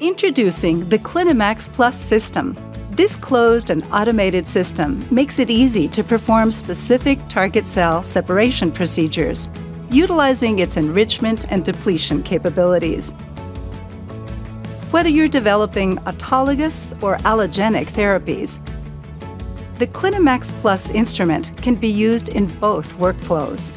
Introducing the CliniMACS Plus system. This closed and automated system makes it easy to perform specific target cell separation procedures, utilizing its enrichment and depletion capabilities. Whether you're developing autologous or allogenic therapies, the CliniMACS Plus instrument can be used in both workflows.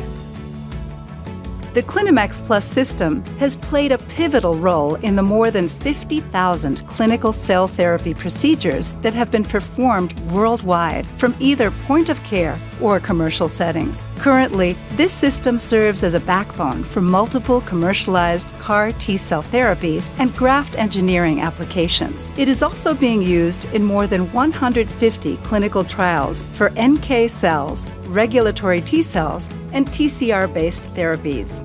The CliniMACS Plus system has played a pivotal role in the more than 50,000 clinical cell therapy procedures that have been performed worldwide from either point of care or commercial settings. Currently, this system serves as a backbone for multiple commercialized CAR T cell therapies and graft engineering applications. It is also being used in more than 150 clinical trials for NK cells, regulatory T cells, and TCR based therapies.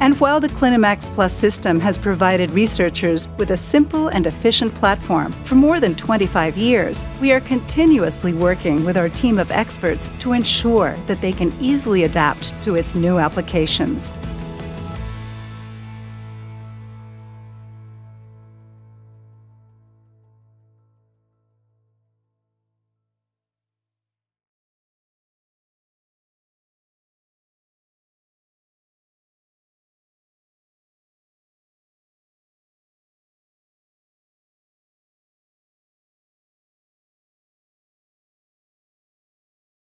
And while the CliniMACS Plus system has provided researchers with a simple and efficient platform for more than 25 years, we are continuously working with our team of experts to ensure that they can easily adapt to its new applications.